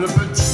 Le petit